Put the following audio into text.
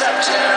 September.